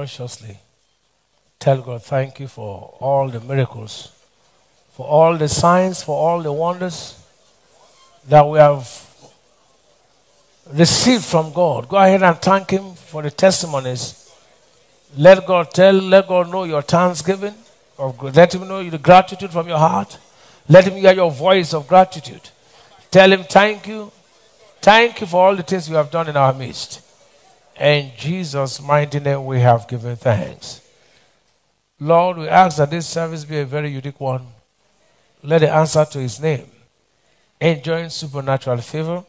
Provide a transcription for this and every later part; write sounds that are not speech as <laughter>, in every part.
consciously tell God, thank you for all the miracles, for all the signs, for all the wonders that we have received from God. Go ahead and thank Him for the testimonies. Let God tell, let God know your thanksgiving. Of, let Him know the gratitude from your heart. Let Him hear your voice of gratitude. Tell Him, thank you. Thank you for all the things you have done in our midst. In Jesus' mighty name, we have given thanks. Lord, we ask that this service be a very unique one. Let the answer to His name enjoying supernatural favor.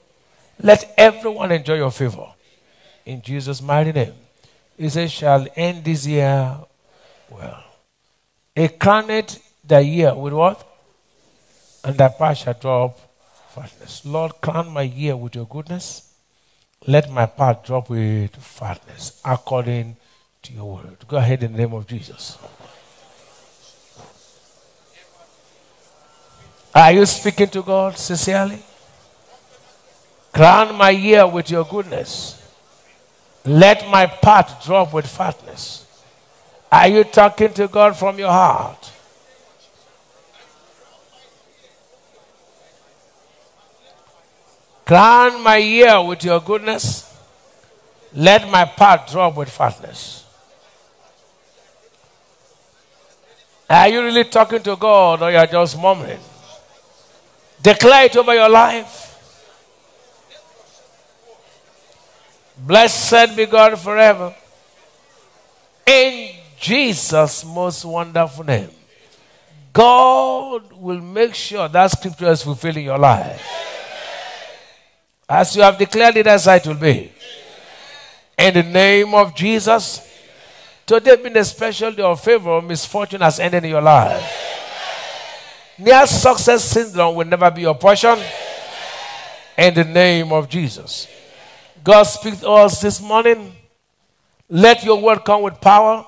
Let everyone enjoy your favor. In Jesus' mighty name. He says, shall end this year well. A crowned the year with what? And that part shall drop. Lord, crown my year with your goodness. Let my part drop with fatness according to your word. Go ahead in the name of Jesus. Are you speaking to God sincerely? Crown my year with your goodness. Let my part drop with fatness. Are you talking to God from your heart? Crown my year with your goodness. Let my path drop with fatness. Are you really talking to God or you're just murmuring? Declare it over your life. Blessed be God forever. In Jesus' most wonderful name. God will make sure that scripture is fulfilled in your life. As you have declared it, as it will be. In the name of Jesus. Today being a special day of favor, misfortune has ended in your life. Near success syndrome will never be your portion. In the name of Jesus. God speaks to us this morning. Let your word come with power.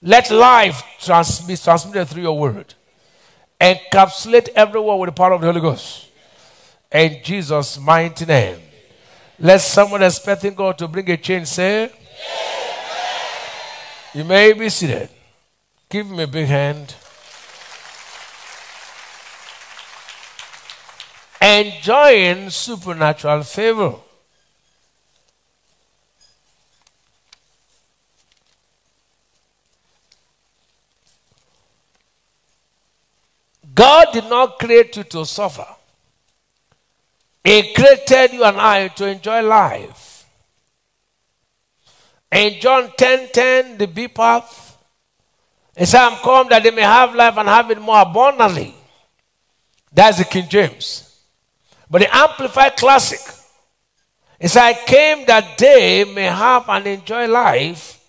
Let life be transmitted through your word. Encapsulate every word with the power of the Holy Ghost. In Jesus' mighty name. Let someone expecting God to bring a change say, You may be seated. Give me a big hand. Enjoying supernatural favor. God did not create you to suffer. He created you and I to enjoy life. In John 10 10, the B path, he said, I'm come that they may have life and have it more abundantly. That's the King James. But the Amplified Classic, said, I came that they may have and enjoy life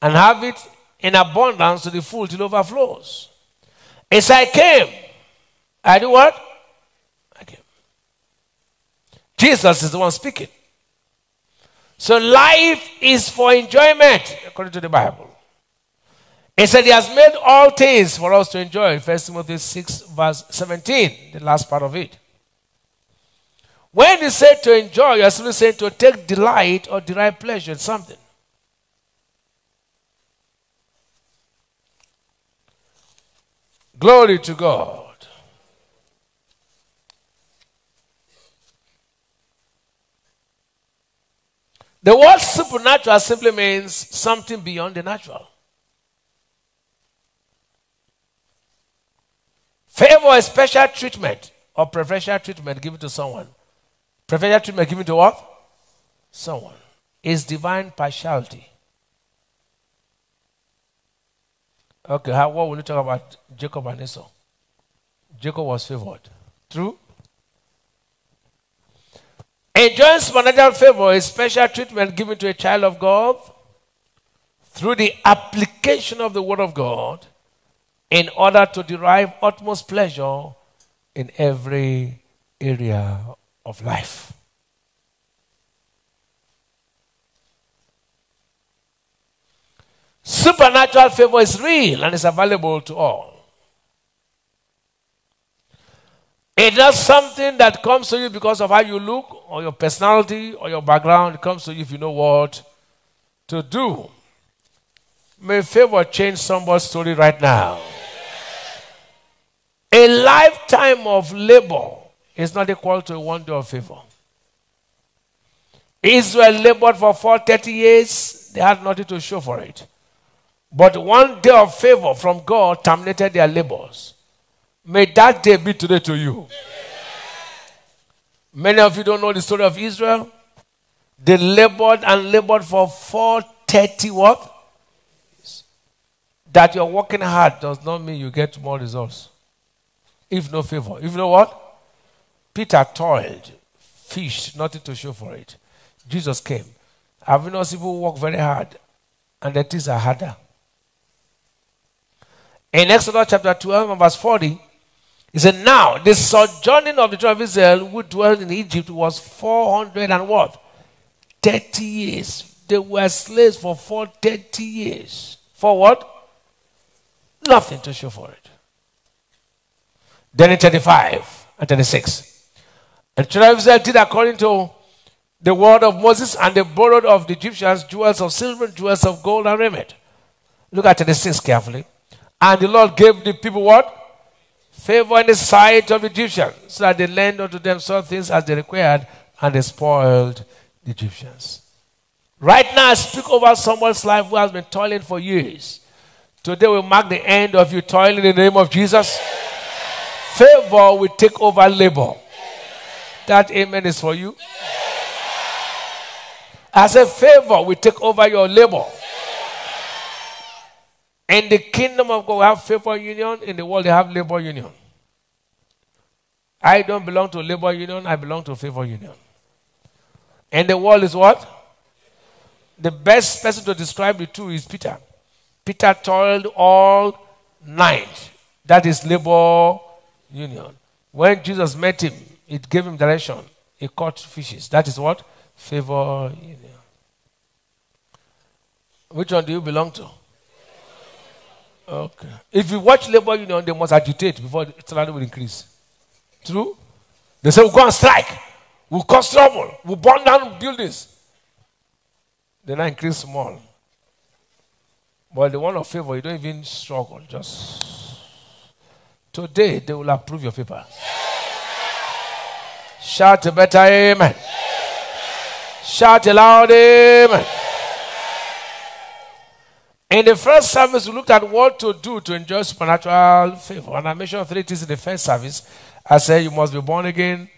and have it in abundance to the full till overflows. Said, I came. I do what? Jesus is the one speaking. So life is for enjoyment, according to the Bible. He said he has made all things for us to enjoy. 1 Timothy 6, verse 17, the last part of it. When you say to enjoy, you're simply saying to take delight or derive pleasure in something. Glory to God. The word supernatural simply means something beyond the natural. Favor is special treatment or preferential treatment given to someone. Preferential treatment given to what? Someone. Is divine partiality. Okay, how, what will you talk about Jacob and Esau? Jacob was favored. True? Enjoying supernatural favor is special treatment given to a child of God through the application of the Word of God in order to derive utmost pleasure in every area of life. Supernatural favor is real and is available to all. It's not something that comes to you because of how you look or your personality or your background. It comes to you if you know what to do. May favor change somebody's story right now. A lifetime of labor is not equal to one day of favor. Israel labored for 430 years, they had nothing to show for it. But one day of favor from God terminated their labors. May that day be today to you. Many of you don't know the story of Israel. They labored and labored for 430 what? That you're working hard does not mean you get more results. If no favor. If know what? Peter toiled, fished, nothing to show for it. Jesus came. Have you not seen people work very hard and the things are harder? In Exodus chapter 12 verse 40, he said, Now the sojourning of the children of Israel who dwelt in Egypt was 400 and what? 30 years. They were slaves for 430 years. For what? Nothing to show for it. Then in 35 and 36. And children of Israel did according to the word of Moses, and they borrowed of the Egyptians jewels of silver, jewels of gold, and raiment. Look at 36 carefully. And the Lord gave the people what? Favor in the sight of the Egyptians, so that they lent unto them such things as they required, and they spoiled the Egyptians. Right now, I speak over someone's life who has been toiling for years. Today will mark the end of you toiling in the name of Jesus. Favor will take over labor. That amen is for you. As a favor will take over your labor. In the kingdom of God, we have favor union. In the world, they have labor union. I don't belong to labor union, I belong to favor union. And the world is what? The best person to describe the two is Peter. Peter toiled all night. That is labor union. When Jesus met him, it gave him direction. He caught fishes. That is what? Favor union. Which one do you belong to? Okay. If you watch labor union, they must agitate before the salary will increase. True? They say, we'll go and strike. We'll cause trouble. We'll burn down buildings. Then I increase small. But the one of favor, you don't even struggle. Just today they will approve your paper. Shout a better amen. Shout a loud amen. In the first service, we looked at what to do to enjoy supernatural favor. And I mentioned three things in the first service. I said you must be born again,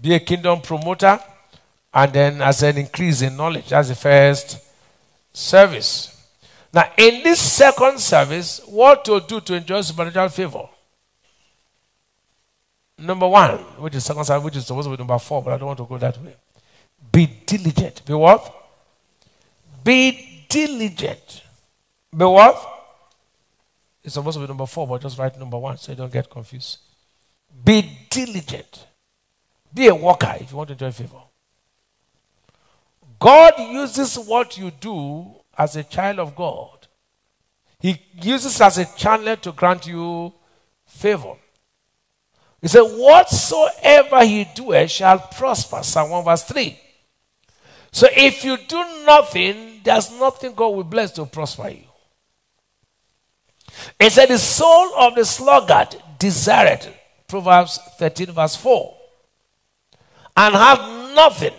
be a kingdom promoter, and then I said increase in knowledge. That's the first service. Now, in this second service, what to do to enjoy supernatural favor? Number one, which is second service, which is supposed to be number four, but I don't want to go that way. Be diligent. Be what? Be diligent. Be what? It's supposed to be number four, but just write number one so you don't get confused. Be diligent. Be a worker if you want to enjoy favor. God uses what you do as a child of God. He uses as a channel to grant you favor. He said, Whatsoever he doeth shall prosper. Psalm 1 verse 3. So if you do nothing, there's nothing God will bless to prosper you. It said, The soul of the sluggard desired, Proverbs 13, verse 4, and have nothing,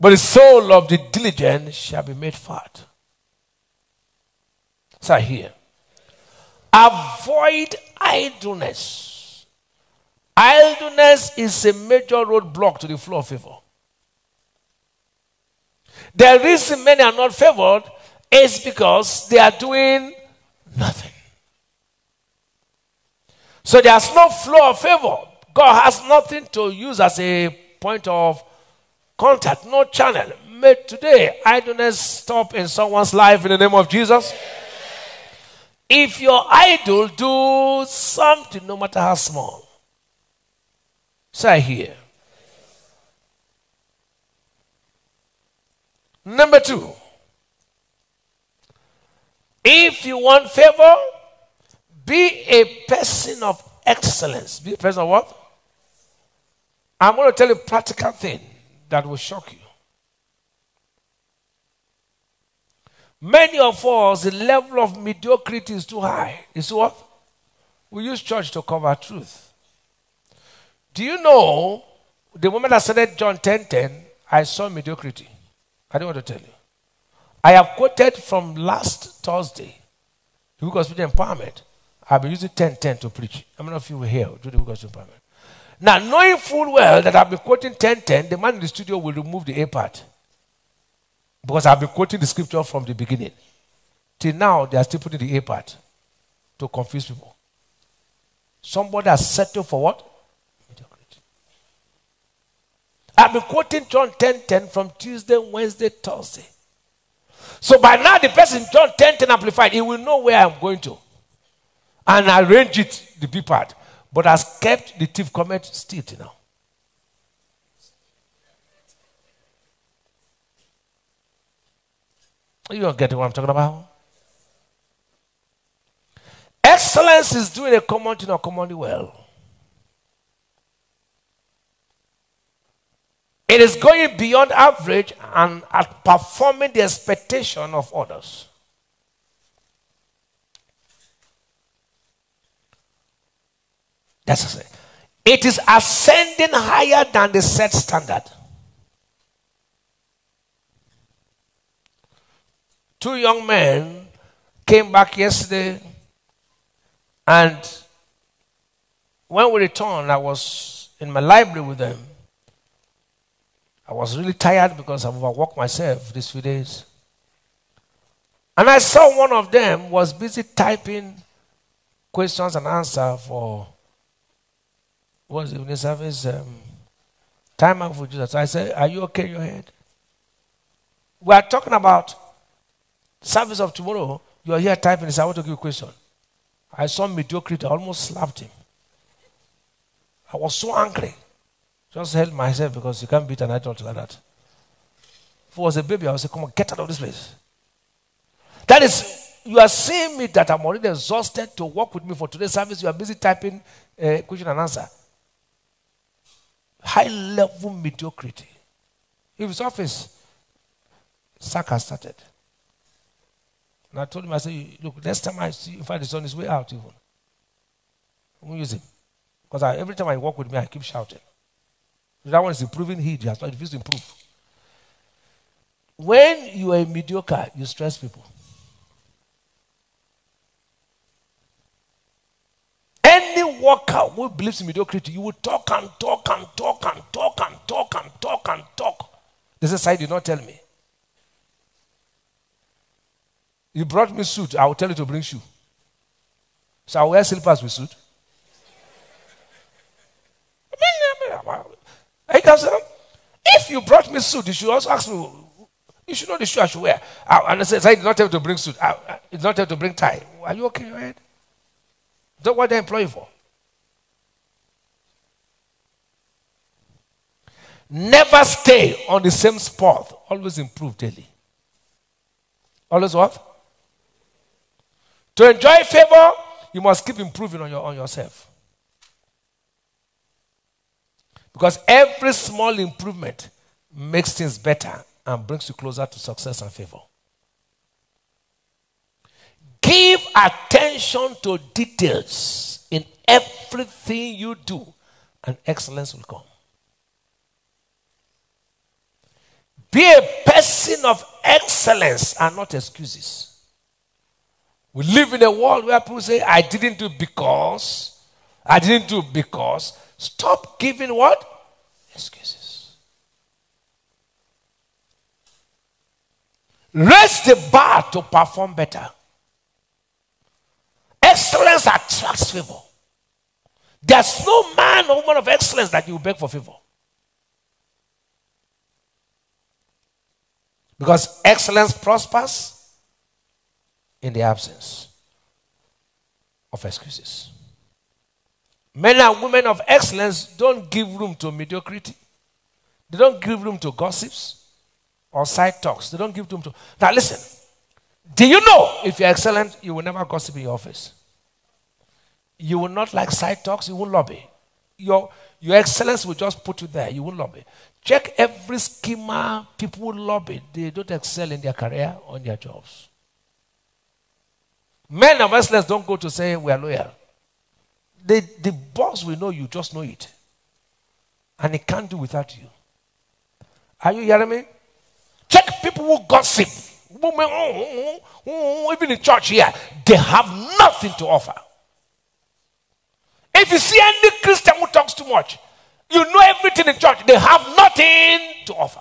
but the soul of the diligent shall be made fat. So here, avoid idleness. Idleness is a major roadblock to the flow of favor. The reason many are not favored is because they are doing nothing. So there's no flow of favor. God has nothing to use as a point of contact, no channel. May today idleness stop in someone's life in the name of Jesus. If you're idle, do something, no matter how small. Say here. Number two, if you want favor, be a person of excellence. Be a person of what? I'm going to tell you a practical thing that will shock you. Many of us, the level of mediocrity is too high. It's what? We use church to cover truth. Do you know the moment I started John 10 10, I saw mediocrity. I don't want to tell you. I have quoted from last Thursday, the book of Spirit Empowerment. I've been using 10 10 to preach. How many of you were here do the Spirit Empowerment? Now, knowing full well that I've been quoting 10 10, the man in the studio will remove the A part. Because I've been quoting the scripture from the beginning. Till now, they are still putting the A part to confuse people. Somebody has settled for what? I've been quoting John 10 10 from Tuesday, Wednesday, Thursday. So by now, the person John 10 10 amplified, he will know where I'm going to. And arrange it, the B part. But has kept the thief comment still till now. You don't get what I'm talking about? Excellence is doing a common thing or commonly well. It is going beyond average and at performing the expectation of others. That's it. It is ascending higher than the set standard. Two young men came back yesterday, and when we returned, I was in my library with them. I was really tired because I've overworked myself these few days. And I saw one of them was busy typing questions and answers for what's the service um, time out for Jesus. I said, Are you okay in your head? We are talking about service of tomorrow. You are here typing. I want to give you a question. I saw mediocrity. I almost slapped him. I was so angry. Just held myself because you can't beat an adult like that. If I was a baby, I would say, Come on, get out of this place. That is, you are seeing me that I'm already exhausted to work with me for today's service. You are busy typing uh, question and answer. High level mediocrity. If his office, sack has started. And I told him, I said, Look, next time I see, in fact, he's on his way out even. I won't use him. Because every time I walk with me, I keep shouting. That one is improving. He has not refused to improve. When you are mediocre, you stress people. Any worker who believes in mediocrity, you will talk and talk and talk and talk and talk and talk and talk. This is side did not tell me. You brought me suit, I will tell you to bring shoe. So I wear slippers with suit. If you brought me suit, you should also ask me, you should know the shoe I should wear. And I said, I did not tell to bring suit. I, did not tell to bring tie. Are you okay in That's what they employ you for. Never stay on the same spot. Always improve daily. Always what? To enjoy favor, you must keep improving on, your, on yourself. Because every small improvement makes things better and brings you closer to success and favor. Give attention to details in everything you do, and excellence will come. Be a person of excellence and not excuses. We live in a world where people say, I didn't do because, I didn't do because. Stop giving what? Excuses. Raise the bar to perform better. Excellence attracts favor. There's no man or woman of excellence that you beg for favor. Because excellence prospers in the absence of excuses. Men and women of excellence don't give room to mediocrity. They don't give room to gossips or side talks. They don't give room to. Now, listen. Do you know if you're excellent, you will never gossip in your office? You will not like side talks, you won't lobby. your, your excellence will just put you there. You won't lobby. Check every schema people will lobby. They don't excel in their career or in their jobs. Men of excellence don't go to say we are loyal. The, the boss will know you, just know it. And he can't do without you. Are you hearing me? Check people who gossip. Oh, oh, oh, even in church here, they have nothing to offer. If you see any Christian who talks too much, you know everything in church, they have nothing to offer.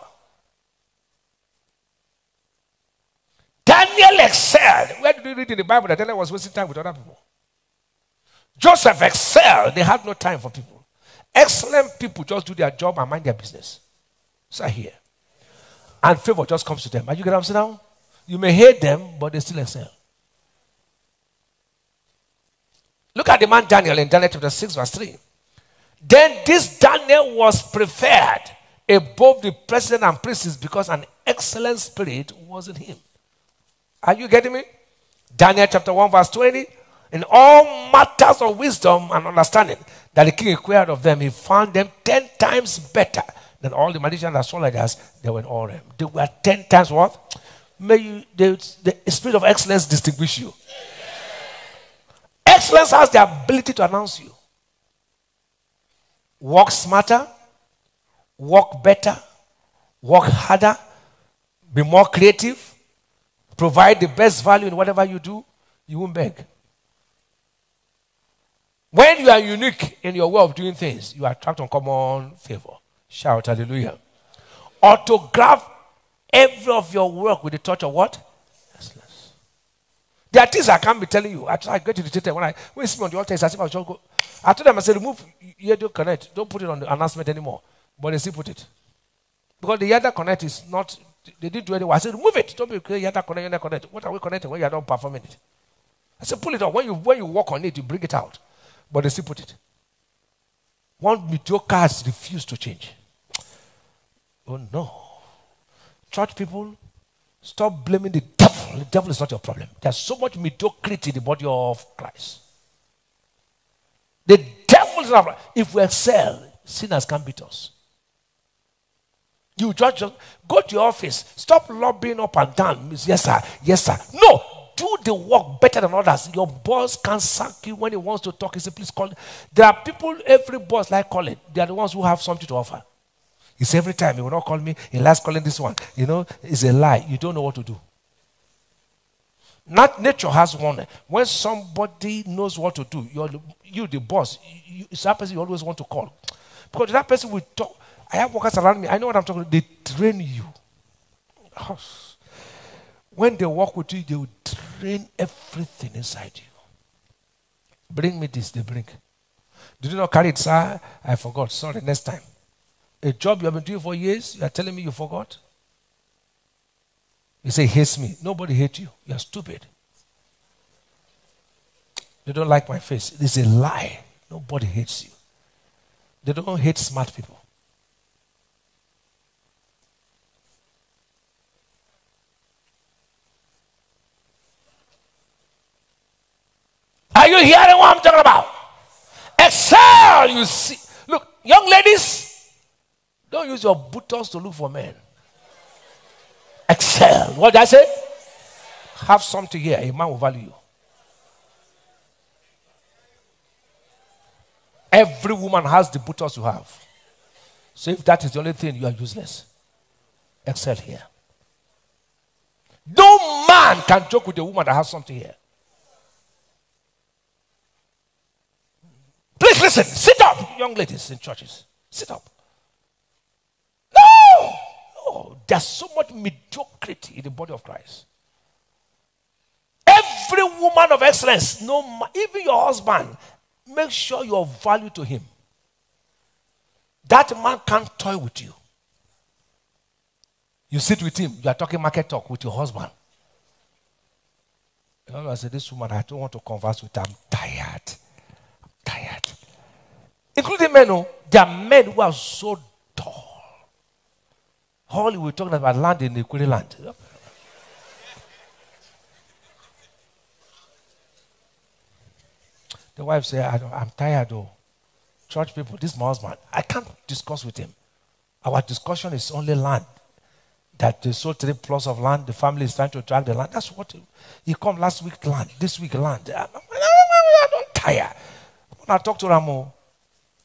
Daniel excelled. Where did you read in the Bible that Daniel was wasting time with other people? Joseph excelled. They had no time for people. Excellent people just do their job and mind their business. So here. And favor just comes to them. Are you getting what I'm saying now? You may hate them, but they still excel. Look at the man Daniel in Daniel chapter 6, verse 3. Then this Daniel was preferred above the president and princes because an excellent spirit was in him. Are you getting me? Daniel chapter 1, verse 20. In all matters of wisdom and understanding that the king inquired of them, he found them ten times better than all the magicians and astrologers that were in all them. They were ten times what? May you, the spirit of excellence distinguish you. Excellence has the ability to announce you. Work smarter, work better, work harder, be more creative, provide the best value in whatever you do, you won't beg. When you are unique in your way of doing things, you attract uncommon favor. Shout hallelujah. Autograph every of your work with the touch of what? There are things I can't be telling you. I try I get irritated when I when you see me on the altar, it's as if I should go. I told them I said remove Yedo Connect. Don't put it on the announcement anymore. But they still put it. Because the Yada Connect is not they didn't do anything. I said remove it. Don't be Yada Connect, Yada Connect. What are we connecting when you are not performing it? I said pull it on. When you when you work on it, you bring it out. But they still put it. One mediocre has refused to change. Oh no. Church people, stop blaming the. The devil is not your problem. There's so much mediocrity in the body of Christ. The devil is not. If we excel, sinners can't beat us. You just go to your office. Stop lobbying up and down. Yes, sir. Yes, sir. No. Do the work better than others. Your boss can sack you when he wants to talk. He says, please call. There are people, every boss like calling. They are the ones who have something to offer. It's every time he will not call me. He likes calling this one. You know, it's a lie. You don't know what to do. Not nature has one. When somebody knows what to do, you're you the boss. You, it's that person you always want to call, because that person will talk. I have workers around me. I know what I'm talking. about. They train you. When they work with you, they will train everything inside you. Bring me this. They bring. Did you not carry it, sir? I forgot. Sorry. Next time. A job you have been doing for years, you are telling me you forgot? You say, hates me. Nobody hates you. You are stupid. They don't like my face. It's a lie. Nobody hates you. They don't hate smart people. Are you hearing what I'm talking about? Excel, you see. Look, young ladies, don't use your buttons to look for men. Excel. What did I say? Have something here. A man will value you. Every woman has the buttons you have. So if that is the only thing, you are useless. Excel here. No man can joke with a woman that has something here. Please listen. Sit up, young ladies in churches. Sit up. There's so much mediocrity in the body of Christ. Every woman of excellence, no, even your husband, make sure you're value to him. That man can't toy with you. You sit with him, you are talking market talk with your husband. You know, I said, This woman, I don't want to converse with her. I'm tired. I'm tired. Including men, oh, there are men who are so. All we're talking about land in the land. The wife said, I'm tired though. church people, this husband, I can't discuss with him. Our discussion is only land. That they sold three plots of land, the family is trying to track the land. That's what he, come last week land, this week land. I'm, I'm tired. When I talk to Ramo,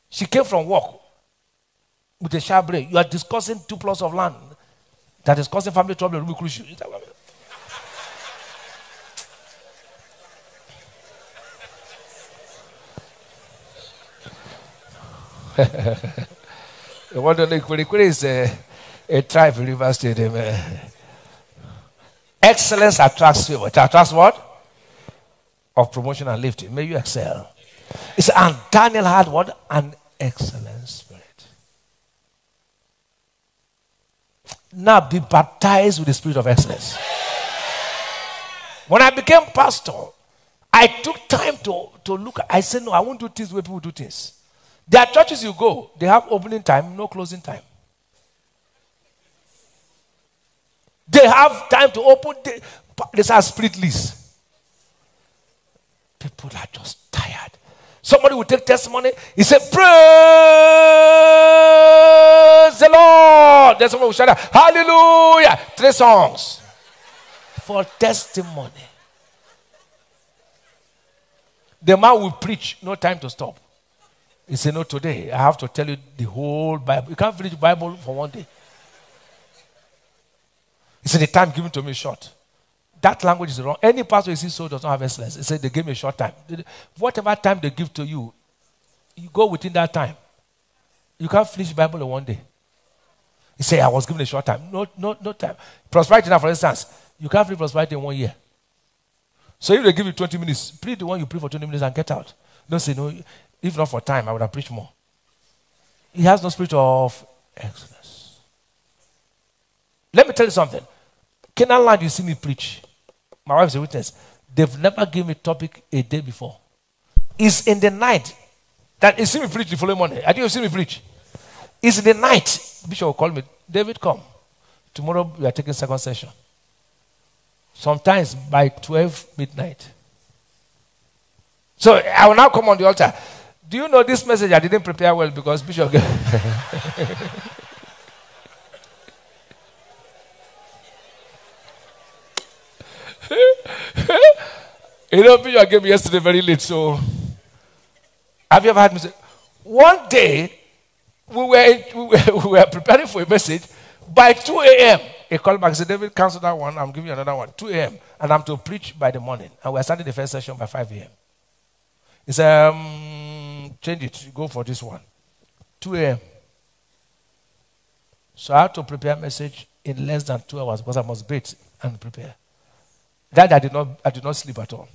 she came from work with a sharp brain. You are discussing two plots of land that is causing family trouble. the one Ikwirikwiri is a, a tribe in River State. Eh, Amen. Excellence attracts favor. It attracts what? Of promotion and lifting. May you excel. It's and Daniel had what? An excellent spirit. Now be baptized with the spirit of excellence. When I became pastor, I took time to, to look. I said, no, I won't do things the way people do things. There are churches you go, they have opening time, no closing time. They have time to open, they, they are split list. People are just. Somebody will take testimony. He said, Praise the Lord. Then someone will shout out, Hallelujah. Three songs for testimony. The man will preach, no time to stop. He said, No, today I have to tell you the whole Bible. You can't finish the Bible for one day. He said, The time given to me is short. That language is wrong. Any pastor you see so does not have excellence. He said, They gave me a short time. Whatever time they give to you, you go within that time. You can't finish Bible in one day. He said, I was given a short time. No, no, no time. Prosperity now, for instance, you can't finish prosperity in one year. So if they give you 20 minutes, please the one you pray for 20 minutes and get out. Don't say, no, if not for time, I would have preached more. He has no spirit of excellence. Let me tell you something. Canaan land, you see me preach. My wife is a witness. They've never given me topic a day before. It's in the night that you see me preach the following morning. I think you see me preach. It's in the night. Bishop will call me, David, come. Tomorrow we are taking second session. Sometimes by 12 midnight. So I will now come on the altar. Do you know this message I didn't prepare well because Bishop. <laughs> you know, Bishop gave me yesterday very late, so. Have you ever had me say? One day, we were, <laughs> we were, we were preparing for a message. By 2 a.m., he called back and said, David, cancel that one. I'm giving you another one. 2 a.m. And I'm to preach by the morning. And we're starting the first session by 5 a.m. He said, um, change it. Go for this one. 2 a.m. So I had to prepare a message in less than two hours because I must bathe and prepare. That I did not, I did not sleep at all.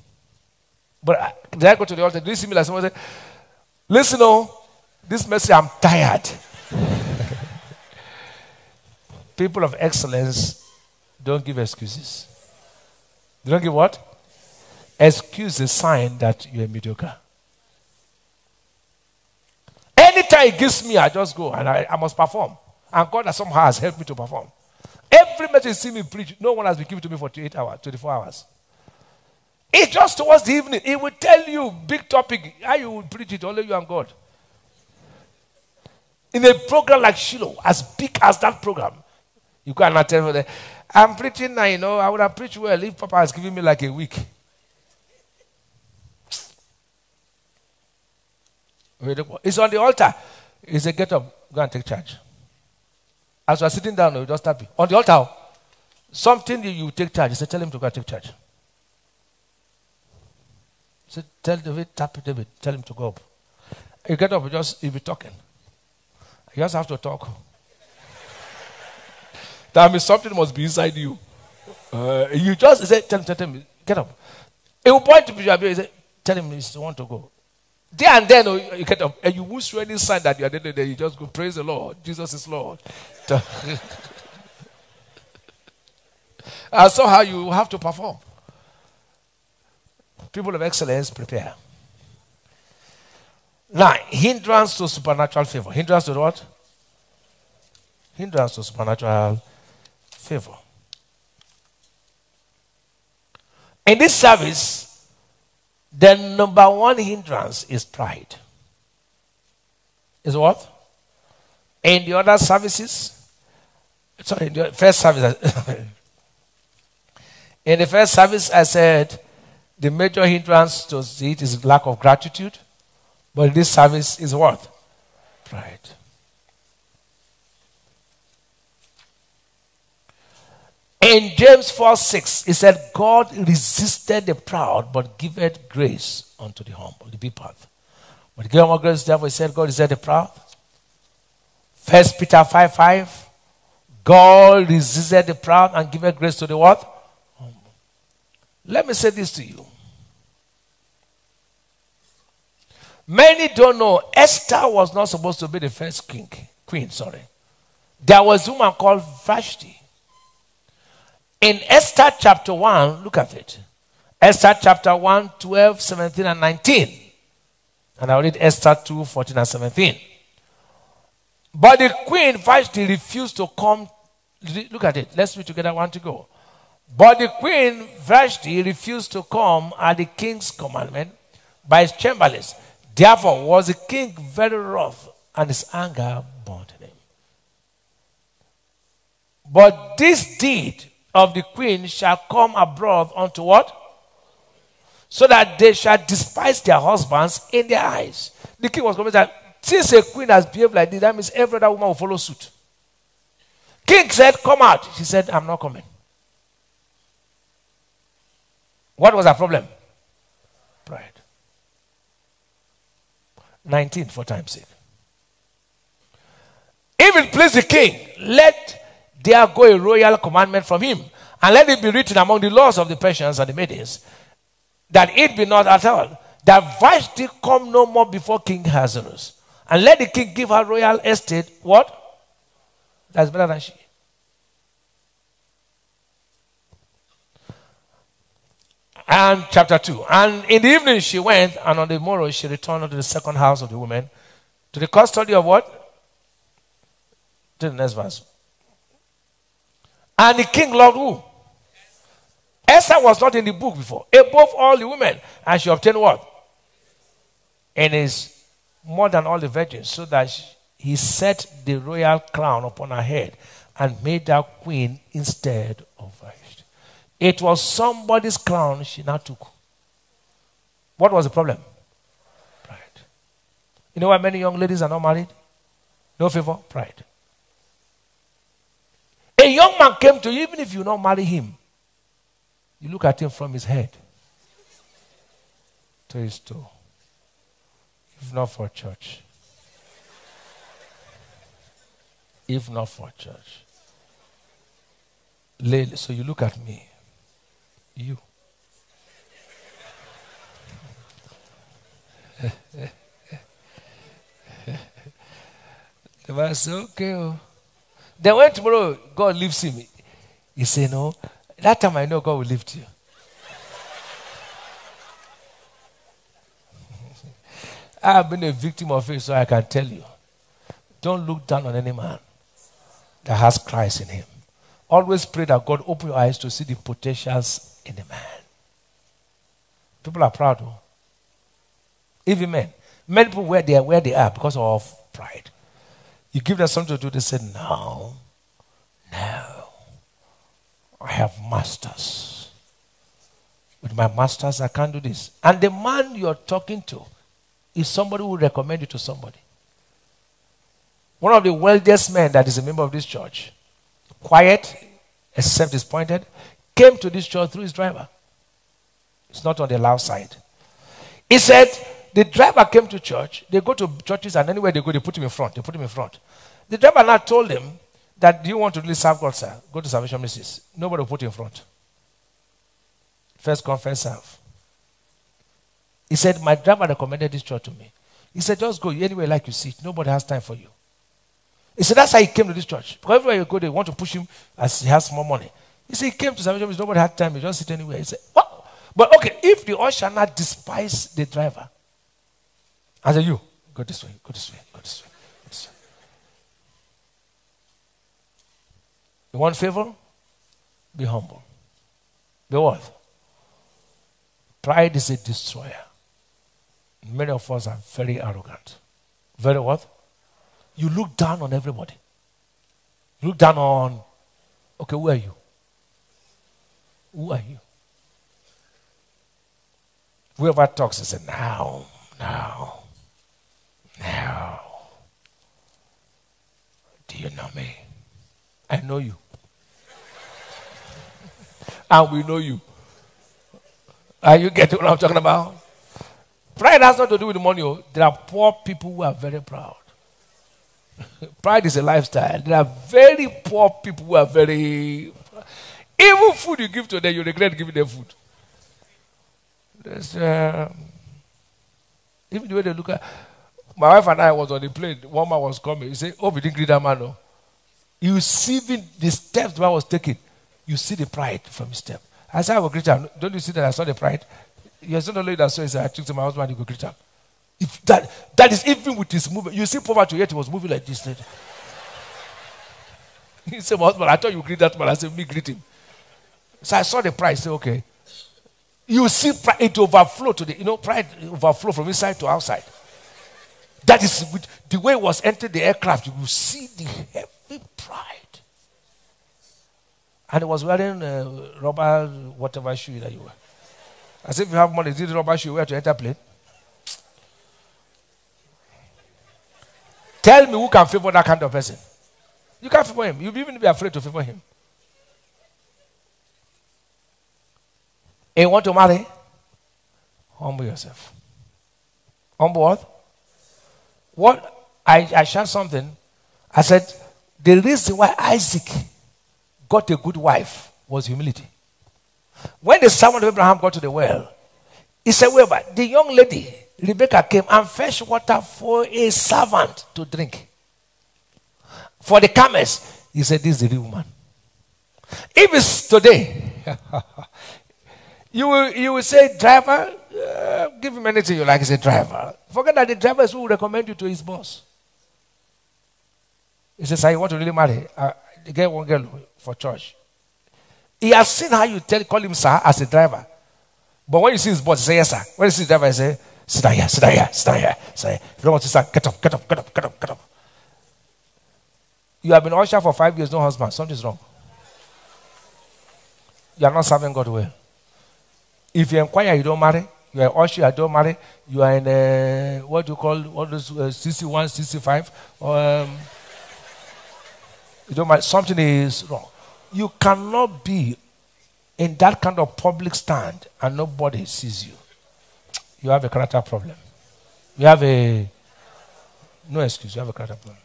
But I, did I go to the altar? Did you see me like someone said, listen, oh, this message, I'm tired. <laughs> People of excellence don't give excuses. They don't give what? excuse a sign that you're mediocre. Anytime he gives me, I just go and I, I must perform. And God has somehow has helped me to perform. Every message you see me preach, no one has been given to me for 28 hours, 24 hours. It's just towards the evening. It will tell you big topic, how you will preach it, only you and God. In a program like Shiloh, as big as that program, you cannot tell me I'm preaching now, you know, I would have preached well if Papa has given me like a week. It's on the altar. He said, Get up, go and take charge. As you are sitting down, you just tap it. On the altar, something you, you take charge. He said, Tell him to go take charge. Said, Tell David, tap David, tell him to go up. You get up, you just you'll be talking. You just have to talk. <laughs> that means something must be inside you. Uh, you just say, tell him, tell him, get up. He will point to you, he say, tell him he want to go. There and then, oh, you get up and you won't show any sign that you are there. You just go, praise the Lord. Jesus is Lord. <laughs> so how you have to perform. People of excellence prepare. Now, hindrance to supernatural favor. Hindrance to what? Hindrance to supernatural favor. In this service, the number one hindrance is pride. is what? In the other services, sorry, in the first service, <laughs> in the first service, I said the major hindrance to it is lack of gratitude, but this service is what? Pride. In James 4 6, he said, God resisted the proud, but giveth grace unto the humble, the people. But he gave more grace, therefore he said, God resisted the proud. First Peter 5 5, God resisted the proud and giveth grace to the what? Humble. Let me say this to you. Many don't know Esther was not supposed to be the first king, queen, sorry. There was a woman called Vashti. In Esther chapter 1, look at it. Esther chapter 1, 12, 17, and 19. And I'll read Esther 2, 14, and 17. But the queen Vashti refused to come. Look at it. Let's read together. One to go. But the queen Vashti refused to come at the king's commandment by his chamberlains. Therefore was the king very wroth, and his anger burned him. But this deed of the queen shall come abroad unto what? So that they shall despise their husbands in their eyes. The king was coming that since a queen has behaved like this, that means every other woman will follow suit. King said, Come out. She said, I'm not coming. What was her problem? Pride. 19 for time's sake. If it please the king, let there go a royal commandment from him, and let it be written among the laws of the Persians and the Medes, that it be not at all, that Vashti come no more before King Ahasuerus. And let the king give her royal estate, what? That's better than she. And chapter 2. And in the evening she went, and on the morrow she returned to the second house of the woman, to the custody of what? To the next verse. And the king loved who? Esther was not in the book before. Above all the women. And she obtained what? And is more than all the virgins, so that she, he set the royal crown upon her head and made her queen instead of Vashti. It was somebody's crown she now took. What was the problem? Pride. You know why many young ladies are not married? No favor? Pride. A young man came to you, even if you don't marry him, you look at him from his head to his toe. If not for church. If not for church. So you look at me. You. <laughs> the man said, okay. Oh. Then when tomorrow God leaves him, he say, No, that time I know God will lift you. <laughs> I have been a victim of it, so I can tell you. Don't look down on any man that has Christ in him. Always pray that God open your eyes to see the potentials in a man. People are proud, though. Even men. Many people where they are where they are because of pride. You give them something to do, they say, No, no. I have masters. With my masters, I can't do this. And the man you're talking to is somebody who will recommend you to somebody. One of the wealthiest men that is a member of this church, quiet, except disappointed, came to this church through his driver. It's not on the loud side. He said, the driver came to church. They go to churches, and anywhere they go, they put him in front. They put him in front. The driver now told him that, Do you want to really serve God, sir? Go to salvation ministries. Nobody will put you in front. First come, first serve. He said, My driver recommended this church to me. He said, Just go anywhere like you see. it. Nobody has time for you. He said, That's how he came to this church. Because everywhere you go, they want to push him as he has more money. He said, He came to salvation ministries. Nobody had time. He just sit anywhere. He said, What? But okay, if the usher not despise the driver, I said, You, go this way, go this way, go. This way. You want favor? Be humble. Be what? Pride is a destroyer. Many of us are very arrogant. Very what? You look down on everybody. You look down on, okay, who are you? Who are you? Whoever talks, is say, now, now, now. Do you know me? I know you. And we know you. Are you getting what I'm talking about? Pride has nothing to do with money. Oh. There are poor people who are very proud. <laughs> Pride is a lifestyle. There are very poor people who are very. Even food you give to them, you regret giving them food. There's, um, even the way they look at. My wife and I was on the plane. One man was coming. He said, "Oh, we didn't greet that man." No. You see the steps the man was taking. You see the pride from his step. I said, "I will greet him." Don't you see that I saw the pride? You're not only that he said, "I took uh, to my husband. You go greet him." If that, that is even with his movement. You see poverty, yet he was moving like this. <laughs> he said, My husband, I thought you greet that man. I said, Me greet him. So I saw the pride. I said, Okay. You see pride, it overflow to the, you know, pride overflow from inside to outside. That is with the way it was entered the aircraft, you will see the heavy pride. And he was wearing a rubber, whatever shoe that you wear. As if you have money, is it rubber shoe you wear to enter plane? Tell me who can favor that kind of person. You can't favor him. You'll even be afraid to favor him. And you want to marry? Humble yourself. Humble what? What? I, I shared something. I said, the reason why Isaac got a good wife was humility. When the servant of Abraham got to the well, he said, Well, the young lady Rebecca came and fetched water for a servant to drink. For the camels, he said, This is the real woman. If it's today, <laughs> you will, you will say, Driver, uh, give him anything you like as a driver. Forget that the driver is who will recommend you to his boss. He says, I want to really marry. Uh, get one girl for church. He has seen how you tell, call him sir as a driver. But when you see his boss, say yes, sir. When you see the driver, say, Sit down here, sit down here, sit down here. Say, if you don't want to start, get up, get up, get up, get up, get up. You have been usher for five years, no husband. Something's wrong. You are not serving God well. If you inquire, you don't marry. You are usher, you don't marry. You are in a, what do you call, what is uh, CC1, CC5. Um, you marry. Something is wrong. You cannot be in that kind of public stand and nobody sees you you have a character problem. You have a no excuse, you have a character problem.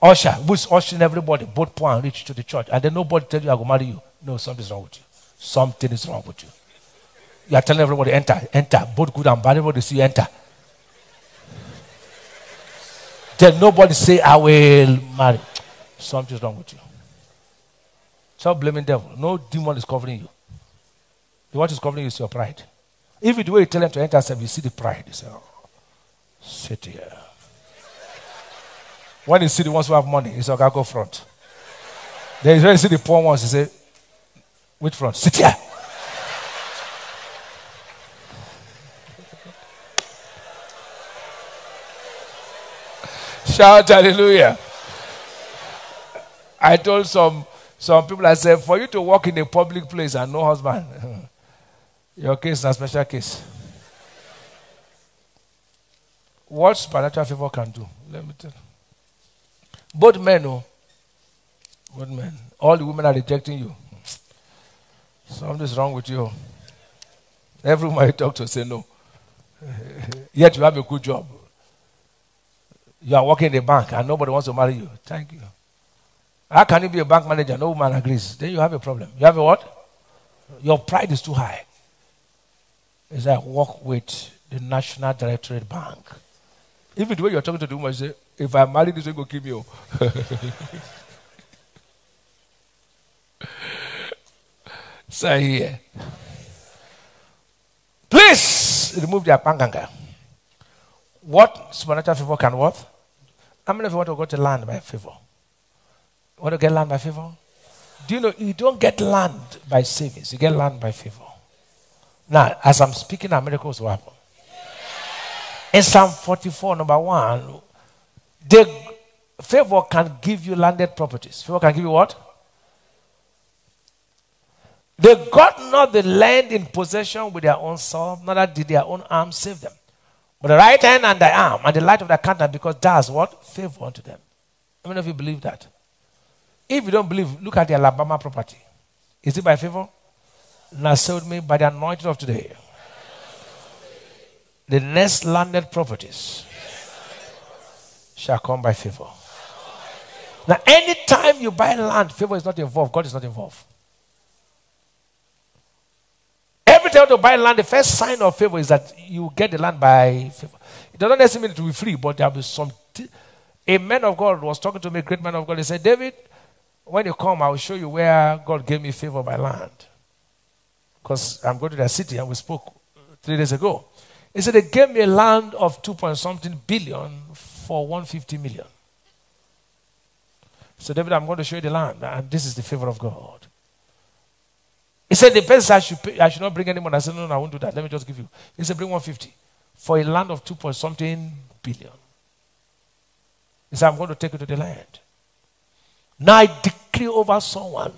Usher, who's ushering everybody, both poor and rich, to the church, and then nobody tell you I will marry you. No, something's wrong with you. Something is wrong with you. You are telling everybody, enter, enter, both good and bad, everybody see you enter. Then nobody say, I will marry. Something's wrong with you. Stop blaming devil. No demon is covering you. The what is covering you is your pride. If the way you tell them to enter service, you see the pride. You say, oh, sit here. When you see the ones who have money, you say, okay, go front. Then you see the poor ones, you say, which front? Sit here. Shout hallelujah. I told some some people, I said, for you to walk in a public place and no husband, <laughs> Your case is a special case. What supernatural favor can do? Let me tell you. Both men, oh, both men. All the women are rejecting you. Something's wrong with you. Every woman you talk to say no. <laughs> Yet you have a good job. You are working in a bank and nobody wants to marry you. Thank you. How can you be a bank manager? No woman agrees. Then you have a problem. You have a what? Your pride is too high is I work with the National Directorate Bank. Even the way you're talking to the woman, you say, if I marry this, you go kill me. Oh. <laughs> Say here. Please remove the apanganga. What supernatural favor can what? How many of you want to go to land by favor? Want to get land by favor? Do you know you don't get land by savings, you get land by favor. Now, as I'm speaking, miracles will happen. In Psalm 44, number one, the favor can give you landed properties. Favor can give you what? They got not the land in possession with their own self, neither did their own arm save them. But the right hand and the arm and the light of the countenance, because that's what? Favor unto them. How many of you believe that? If you don't believe, look at the Alabama property. Is it by favor? Now with me, by the anointing of today. The next landed properties shall come by favor. Now, anytime you buy land, favor is not involved, God is not involved. Every time you buy land, the first sign of favor is that you get the land by favor. It doesn't necessarily mean to be free, but there will be some. T- a man of God was talking to me, a great man of God. He said, David, when you come, I will show you where God gave me favor by land. Because I'm going to that city and we spoke three days ago. He said, They gave me a land of two point something billion for 150 million. So, David, I'm going to show you the land, and this is the favor of God. He said, The person I should, pay, I should not bring any money. I said, No, no, I won't do that. Let me just give you. He said, Bring 150 for a land of two point something billion. He said, I'm going to take you to the land. Now I over someone.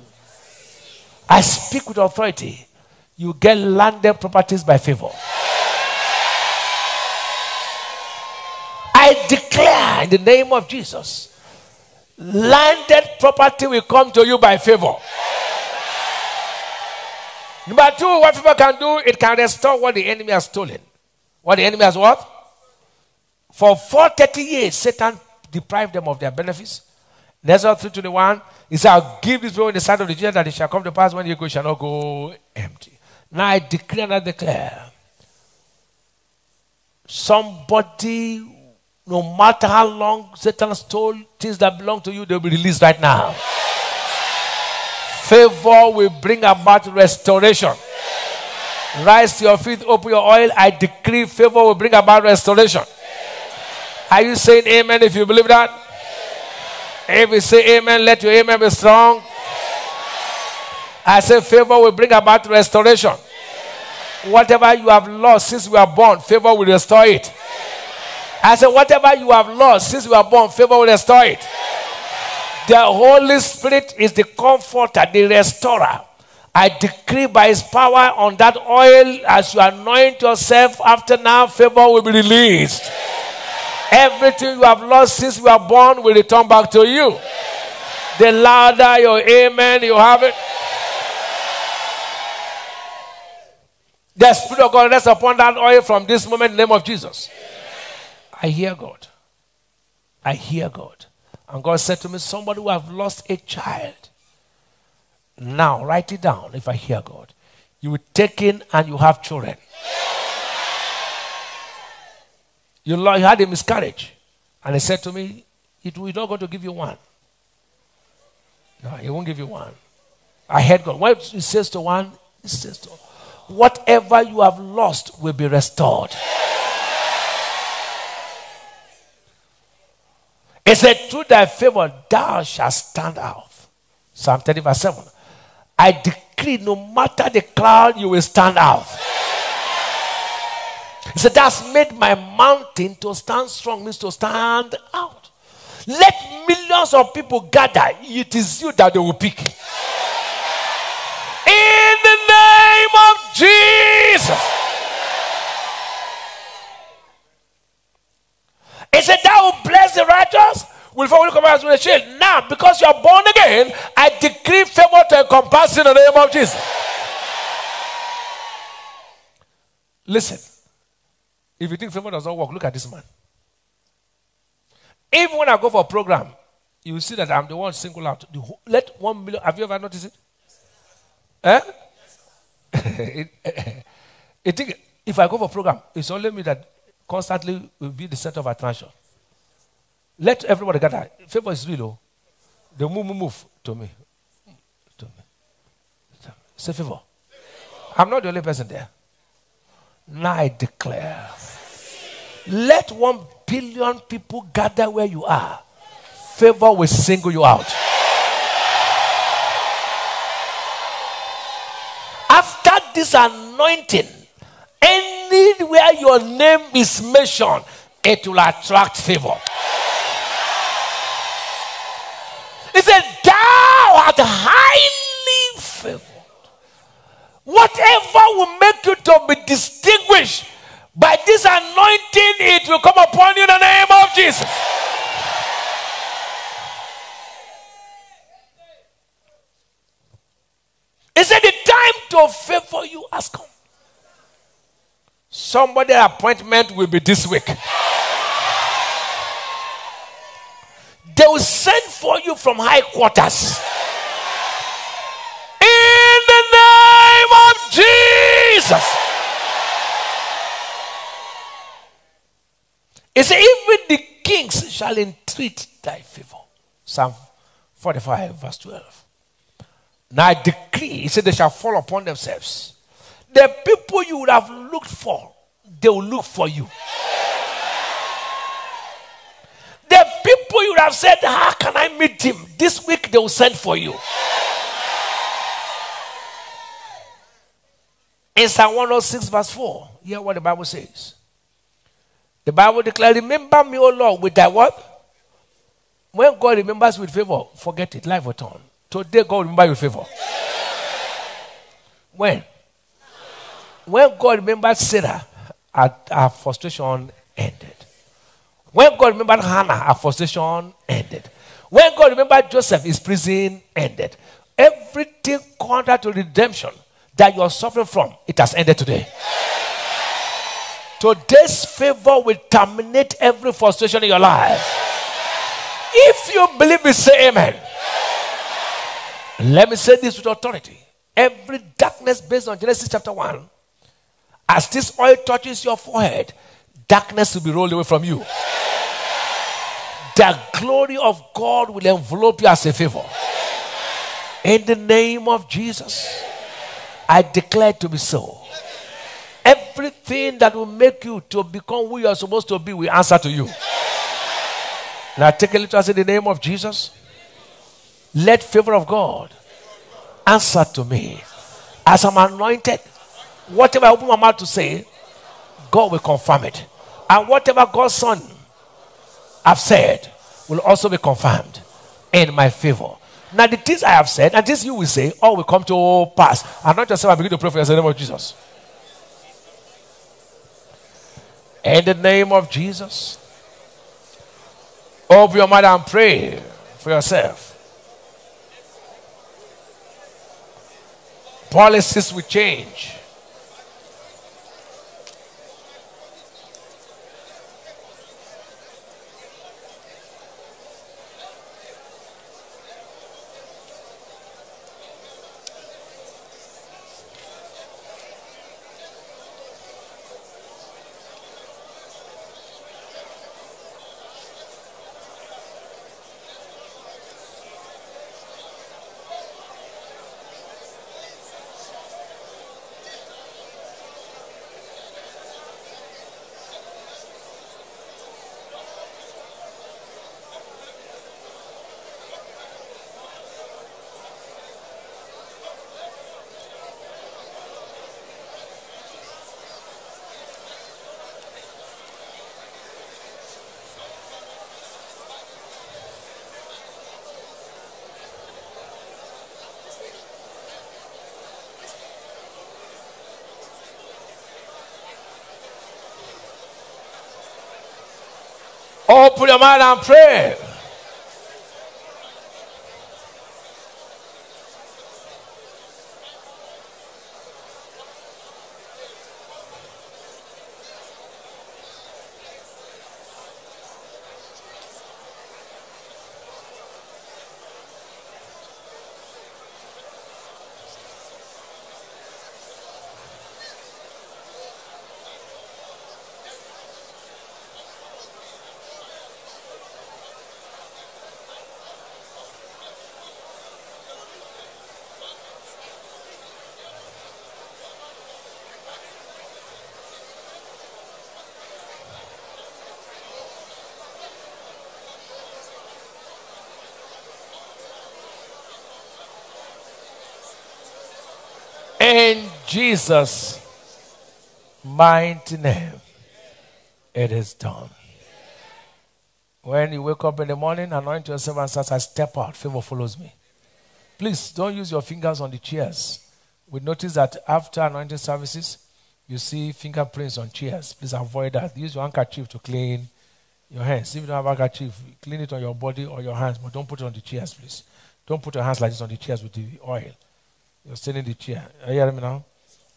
I speak with authority. You get landed properties by favor. I declare in the name of Jesus, landed property will come to you by favor. Number two, what favor can do, it can restore what the enemy has stolen. What the enemy has what? For 430 years, Satan deprived them of their benefits. Ezra 321, he said, I'll give this people in the sight of the children that it shall come to pass when you go, shall not go empty. Now I declare and I declare somebody, no matter how long Satan stole things that belong to you, they'll be released right now. Favor will bring about restoration. Rise to your feet, open your oil. I decree favor will bring about restoration. Are you saying amen if you believe that? If you say amen, let your amen be strong. I say favor will bring about restoration. Whatever you have lost since we were born, favor will restore it. I say whatever you have lost since we were born, favor will restore it. The Holy Spirit is the comforter, the restorer. I decree by his power on that oil as you anoint yourself after now, favor will be released. Everything you have lost since you were born will return back to you. The louder your amen, you have it. The Spirit of God rests upon that oil from this moment in the name of Jesus. I hear God. I hear God. And God said to me, Somebody who have lost a child. Now, write it down if I hear God. You will take in and you have children. You, you had a miscarriage. And he said to me, it, We're not going to give you one. No, he won't give you one. I heard God. What he says to one, he says to whatever you have lost will be restored. He said, Through thy favor, thou shalt stand out. Psalm 30, verse 7. I decree no matter the cloud, you will stand out. He said, That's made my mountain to stand strong, means to stand out. Let millions of people gather. It is you that they will pick. In the name of Jesus. He said, Thou will bless the righteous will come out with a shield. Now, because you are born again, I decree favor to encompass in the name of Jesus. Listen, if you think favor does not work, look at this man. Even when I go for a program, you will see that I'm the one single out. let one million. Have you ever noticed it? Eh? <laughs> it, <laughs> it, if I go for a program, it's only me that constantly will be the center of attention. Let everybody gather. Favor is real. Oh. They move, move, move to me. To me. Say favor. I'm not the only person there. Now I declare. Let one billion people gather where you are. Favor will single you out. After this anointing, anywhere your name is mentioned, it will attract favor. He said, Thou art highly favored. Whatever will make you to be distinguished by this anointing, it will come upon you in the name of Jesus. He said, The time to favor you has come. Somebody appointment will be this week. They will send for you from high quarters. In the name of Jesus. Said, Even the kings shall entreat thy favor. Psalm 45, verse 12. Now I decree, he said, they shall fall upon themselves. The people you would have looked for, they will look for you. The people you would have said, How can I meet him? This week they will send for you. In Psalm 106, verse 4, hear what the Bible says. The Bible declares, Remember me, O Lord, with thy what? When God remembers with favor, forget it, life will turn. Today, God remember you with favor. When? When God remembered Sarah, her frustration ended. When God remembered Hannah, her frustration ended. When God remembered Joseph, his prison ended. Everything contrary to redemption that you are suffering from, it has ended today. Today's favor will terminate every frustration in your life. If you believe it, say amen. Let me say this with authority. Every darkness based on Genesis chapter 1, as this oil touches your forehead, darkness will be rolled away from you. The glory of God will envelop you as a favor. In the name of Jesus, I declare to be so. Everything that will make you to become who you are supposed to be will answer to you. Now take a little as in the name of Jesus. Let favor of God answer to me. As I'm anointed, whatever I open my mouth to say, God will confirm it. And whatever God's Son have said will also be confirmed in my favor. Now, the things I have said, and this you will say, all will come to pass. And not yourself, I begin to pray for you in the name of Jesus. In the name of Jesus. Open your mind and pray for yourself. Policies will change. Your mouth and pray. In Jesus' mighty name, it is done. When you wake up in the morning, anoint yourself and I step out, favor follows me. Please don't use your fingers on the chairs. We notice that after anointing services, you see fingerprints on chairs. Please avoid that. Use your handkerchief to clean your hands. If you don't have a handkerchief, clean it on your body or your hands, but don't put it on the chairs, please. Don't put your hands like this on the chairs with the oil. You're staining the chair. Are you hearing me now?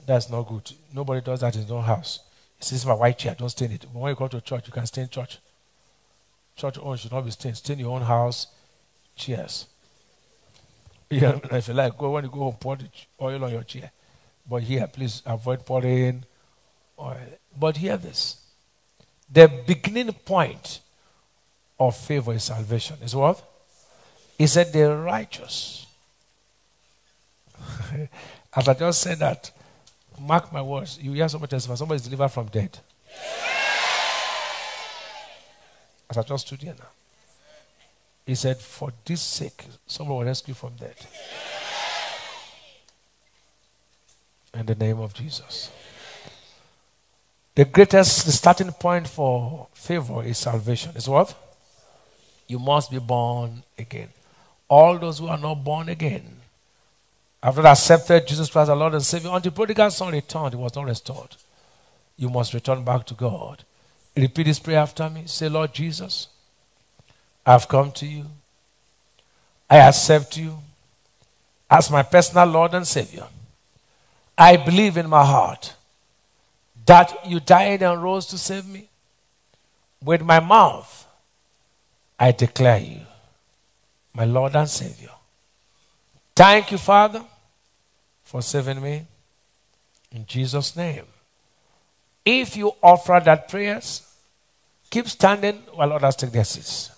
That's not good. Nobody does that in his own house. This is my white chair. Don't stain it. But when you come to church, you can stain church. Church own should not be stained. Stain your own house chairs. Yeah, if you like, go when you go home, pour the oil on your chair. But here, please avoid pouring oil. But hear this. The beginning point of favor is salvation. Is what? He said the righteous. <laughs> As I just said that, mark my words, you hear somebody testify, somebody is delivered from death. As I just stood here now. He said, For this sake, someone will rescue from death. In the name of Jesus. The greatest the starting point for favor is salvation. Is what? You must be born again. All those who are not born again, after accepted Jesus Christ as Lord and Savior, until prodigal son returned, he was not restored. You must return back to God. Repeat this prayer after me. Say, Lord Jesus, I've come to you. I accept you as my personal Lord and Savior. I believe in my heart that you died and rose to save me. With my mouth, I declare you my Lord and Savior. Thank you, Father, for saving me. In Jesus' name. If you offer that prayers, keep standing while others take their seats.